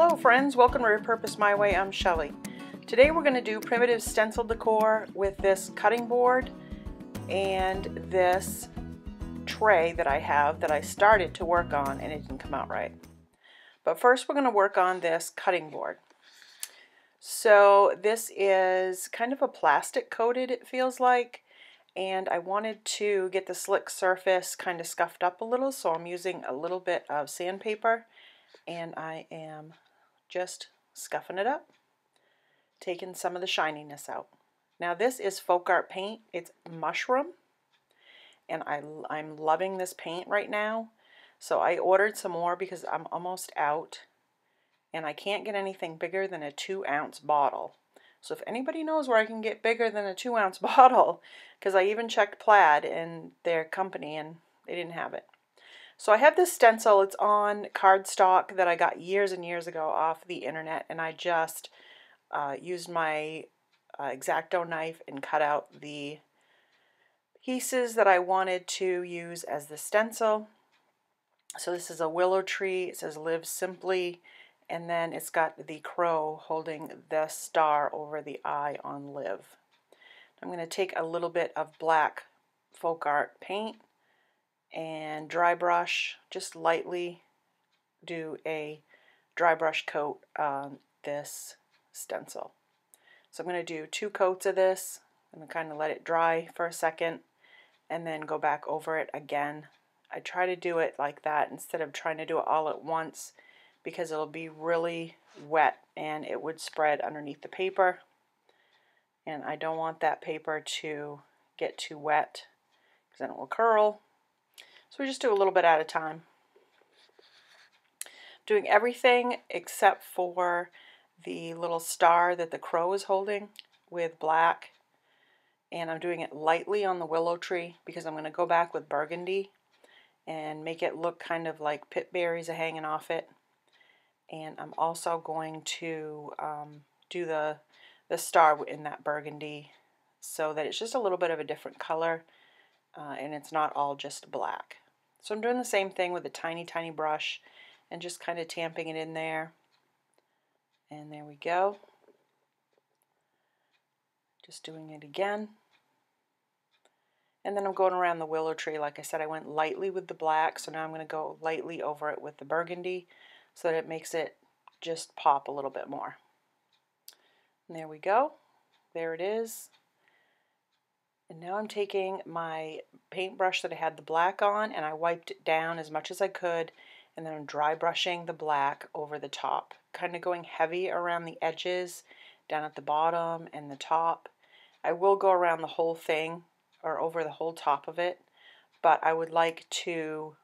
Hello friends, welcome to Repurposed My Way, I'm Shelly. Today we're going to do primitive stencil decor with this cutting board and this tray that I have that I started to work on and it didn't come out right. But first we're going to work on this cutting board. So this is kind of a plastic coated it feels like and I wanted to get the slick surface kind of scuffed up a little so I'm using a little bit of sandpaper and I am just scuffing it up, taking some of the shininess out. Now this is folk art paint. It's mushroom and I, I'm loving this paint right now. So I ordered some more because I'm almost out and I can't get anything bigger than a two ounce bottle. So if anybody knows where I can get bigger than a two ounce bottle, because I even checked Plaid and their company and they didn't have it. So I have this stencil, it's on cardstock that I got years and years ago off the internet and I just uh, used my uh, X-Acto knife and cut out the pieces that I wanted to use as the stencil. So this is a willow tree, it says live simply and then it's got the crow holding the star over the eye on live. I'm going to take a little bit of black folk art paint and dry brush, just lightly do a dry brush coat on this stencil. So I'm going to do two coats of this and kind of let it dry for a second and then go back over it again. I try to do it like that instead of trying to do it all at once because it'll be really wet and it would spread underneath the paper and I don't want that paper to get too wet because then it will curl so we just do a little bit at a time. Doing everything except for the little star that the crow is holding with black. And I'm doing it lightly on the willow tree because I'm going to go back with burgundy and make it look kind of like pip berries are hanging off it. And I'm also going to um, do the, the star in that burgundy so that it's just a little bit of a different color uh, and it's not all just black. So I'm doing the same thing with a tiny, tiny brush and just kind of tamping it in there. And there we go. Just doing it again. And then I'm going around the willow tree. Like I said, I went lightly with the black, so now I'm going to go lightly over it with the burgundy so that it makes it just pop a little bit more. And there we go. There it is. And now I'm taking my paintbrush that I had the black on and I wiped it down as much as I could and then I'm dry brushing the black over the top, kind of going heavy around the edges, down at the bottom and the top. I will go around the whole thing or over the whole top of it, but I would like to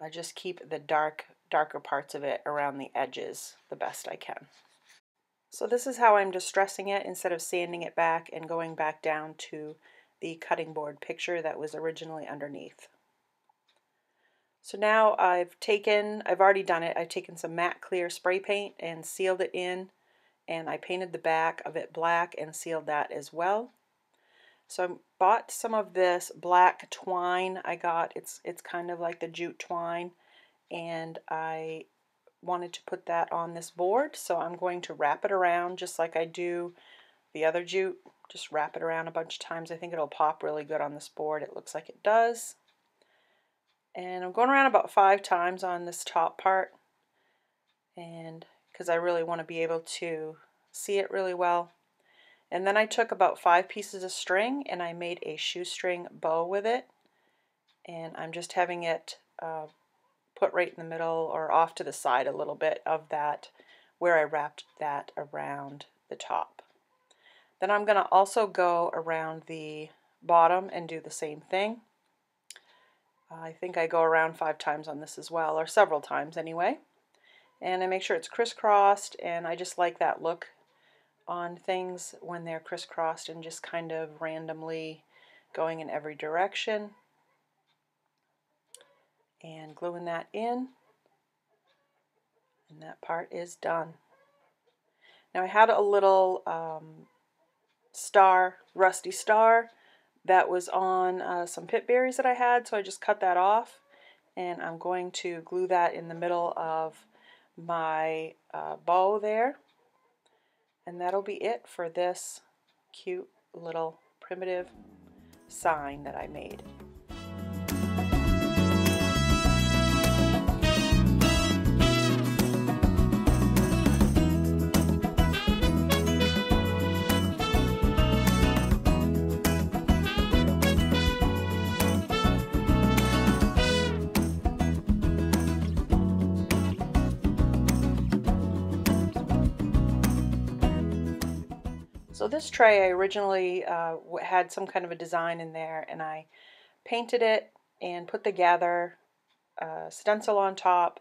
uh, just keep the dark, darker parts of it around the edges the best I can. So this is how I'm distressing it instead of sanding it back and going back down to the cutting board picture that was originally underneath. So now I've taken, I've already done it, I've taken some matte clear spray paint and sealed it in and I painted the back of it black and sealed that as well. So I bought some of this black twine I got, it's, it's kind of like the jute twine and I wanted to put that on this board so I'm going to wrap it around just like I do the other jute just wrap it around a bunch of times. I think it'll pop really good on this board. It looks like it does. And I'm going around about five times on this top part. And because I really want to be able to see it really well. And then I took about five pieces of string and I made a shoestring bow with it. And I'm just having it uh, put right in the middle or off to the side a little bit of that where I wrapped that around the top. Then I'm going to also go around the bottom and do the same thing. I think I go around five times on this as well, or several times anyway. And I make sure it's crisscrossed, and I just like that look on things when they're crisscrossed and just kind of randomly going in every direction. And gluing that in. And that part is done. Now I had a little um, star, rusty star, that was on uh, some pip berries that I had, so I just cut that off and I'm going to glue that in the middle of my uh, bow there. And that'll be it for this cute little primitive sign that I made. So this tray I originally uh, had some kind of a design in there and I painted it and put the gather uh, stencil on top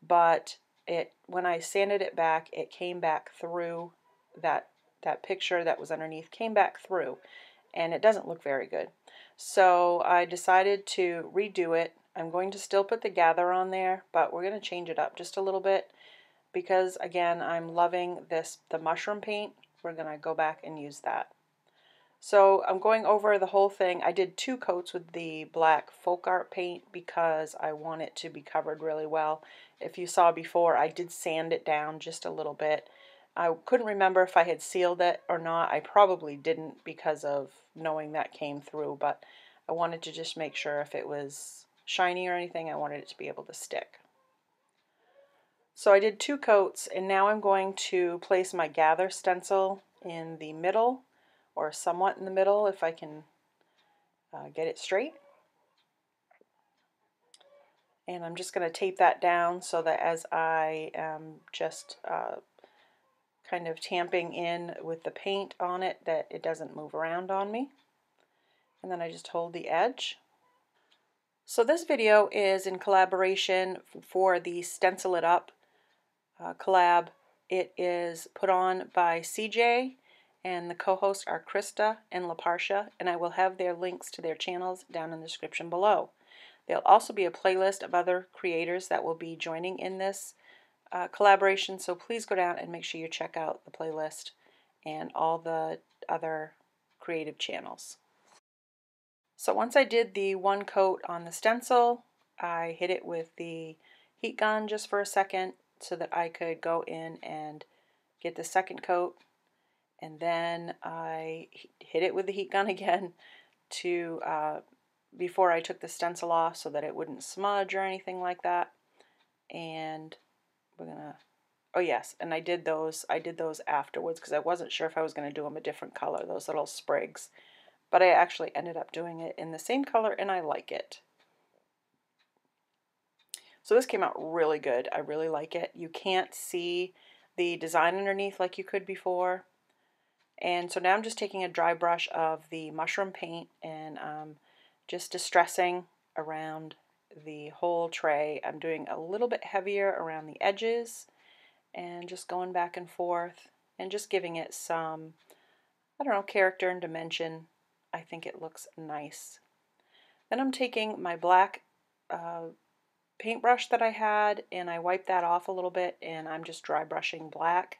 but it when I sanded it back it came back through that that picture that was underneath came back through and it doesn't look very good. So I decided to redo it. I'm going to still put the gather on there but we're going to change it up just a little bit because again I'm loving this the mushroom paint we're going to go back and use that. So I'm going over the whole thing. I did two coats with the black folk art paint because I want it to be covered really well. If you saw before, I did sand it down just a little bit. I couldn't remember if I had sealed it or not. I probably didn't because of knowing that came through, but I wanted to just make sure if it was shiny or anything, I wanted it to be able to stick. So I did two coats and now I'm going to place my gather stencil in the middle or somewhat in the middle if I can uh, get it straight. And I'm just going to tape that down so that as I am just uh, kind of tamping in with the paint on it that it doesn't move around on me. And then I just hold the edge. So this video is in collaboration for the Stencil It Up uh, collab. It is put on by CeeJ and the co-hosts are Krista and LaParsha and I will have their links to their channels down in the description below. There'll also be a playlist of other creators that will be joining in this uh, collaboration so please go down and make sure you check out the playlist and all the other creative channels. So once I did the one coat on the stencil, I hit it with the heat gun just for a second so that I could go in and get the second coat. And then I hit it with the heat gun again to uh, before I took the stencil off so that it wouldn't smudge or anything like that. And we're gonna oh yes and I did those I did those afterwards because I wasn't sure if I was going to do them a different color those little sprigs. But I actually ended up doing it in the same color and I like it so this came out really good. I really like it. You can't see the design underneath like you could before. And so now I'm just taking a dry brush of the mushroom paint and um, just distressing around the whole tray. I'm doing a little bit heavier around the edges and just going back and forth and just giving it some, I don't know, character and dimension. I think it looks nice. Then I'm taking my black uh, paintbrush that I had and I wiped that off a little bit and I'm just dry brushing black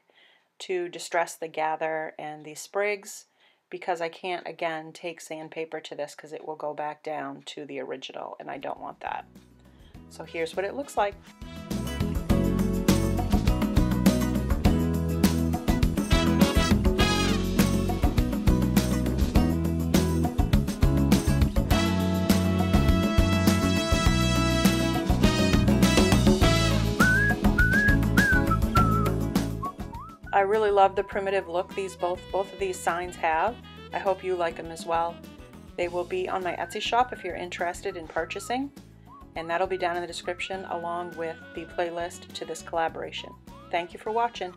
to distress the gather and the sprigs because I can't again take sandpaper to this because it will go back down to the original and I don't want that. So here's what it looks like. I really love the primitive look these both both of these signs have. I hope you like them as well. They will be on my Etsy shop if you're interested in purchasing, and that'll be down in the description along with the playlist to this collaboration. Thank you for watching.